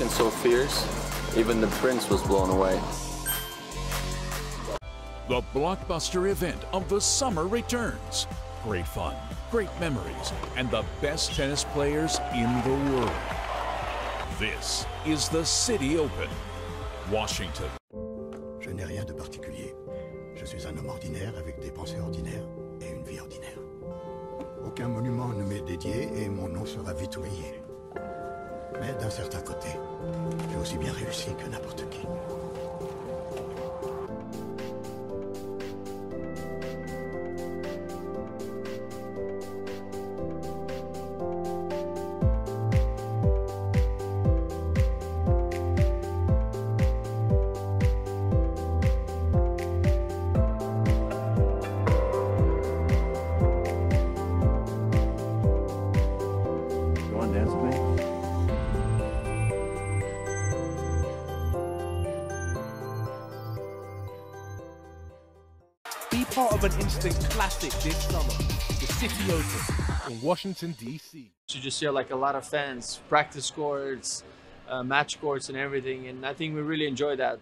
and so fierce, even the prince was blown away. The blockbuster event of the summer returns. Great fun, great memories, and the best tennis players in the world. This is the Citi Open, Washington. Je n'ai rien de particulier. Je suis un homme ordinaire avec des pensées ordinaires et une vie ordinaire. Aucun monument ne m'est dédié et mon nom sera vite oublié. Mais d'un certain côté, j'ai aussi bien réussi que n'importe qui. Part of an instant classic this summer, the Citi Open in Washington, D.C. You just hear like a lot of fans, practice courts, uh, match courts, and everything, and I think we really enjoy that.